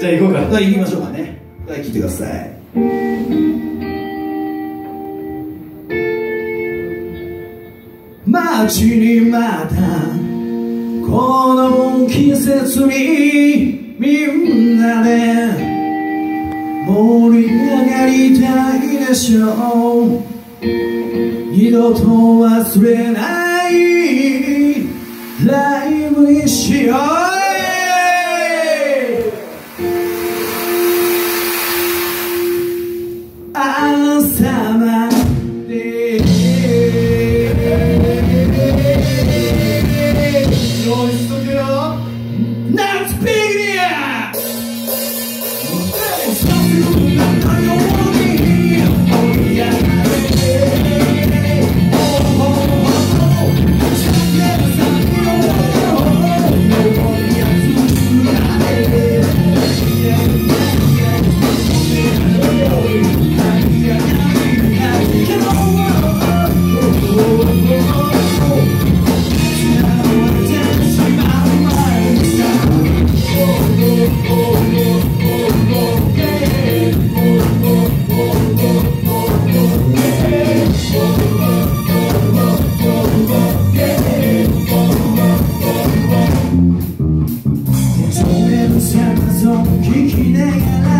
じゃあ行こうか。行きましょうかね。じゃあ聞いてください。待ちにまたこの季節にみんなで盛り上がりたいでしょう。二度と忘れないライブにしようきながら